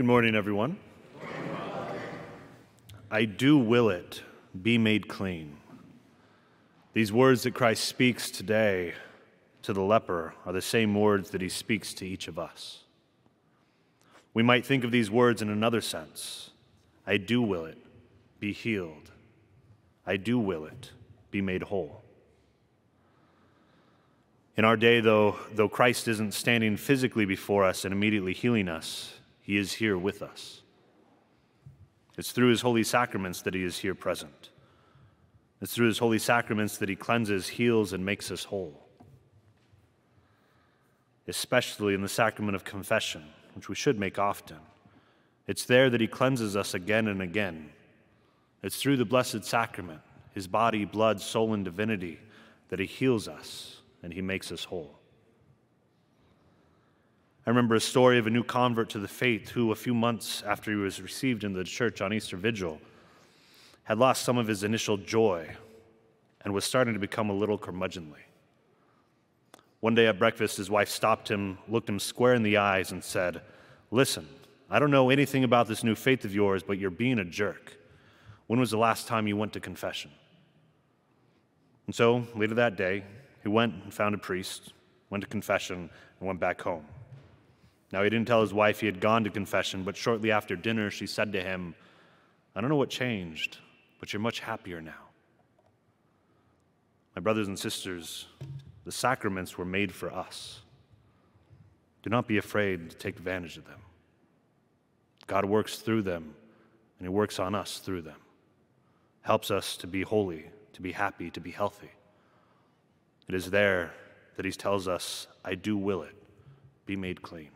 Good morning, everyone. I do will it be made clean. These words that Christ speaks today to the leper are the same words that he speaks to each of us. We might think of these words in another sense I do will it be healed. I do will it be made whole. In our day, though, though Christ isn't standing physically before us and immediately healing us, he is here with us. It's through his holy sacraments that he is here present. It's through his holy sacraments that he cleanses, heals, and makes us whole. Especially in the sacrament of confession, which we should make often. It's there that he cleanses us again and again. It's through the Blessed Sacrament, his body, blood, soul, and divinity, that he heals us and he makes us whole. I remember a story of a new convert to the faith who, a few months after he was received into the church on Easter Vigil, had lost some of his initial joy and was starting to become a little curmudgeonly. One day at breakfast, his wife stopped him, looked him square in the eyes, and said, Listen, I don't know anything about this new faith of yours, but you're being a jerk. When was the last time you went to confession? And so, later that day, he went and found a priest, went to confession, and went back home. Now, he didn't tell his wife he had gone to confession, but shortly after dinner, she said to him, I don't know what changed, but you're much happier now. My brothers and sisters, the sacraments were made for us. Do not be afraid to take advantage of them. God works through them, and He works on us through them. Helps us to be holy, to be happy, to be healthy. It is there that He tells us, I do will it, be made clean.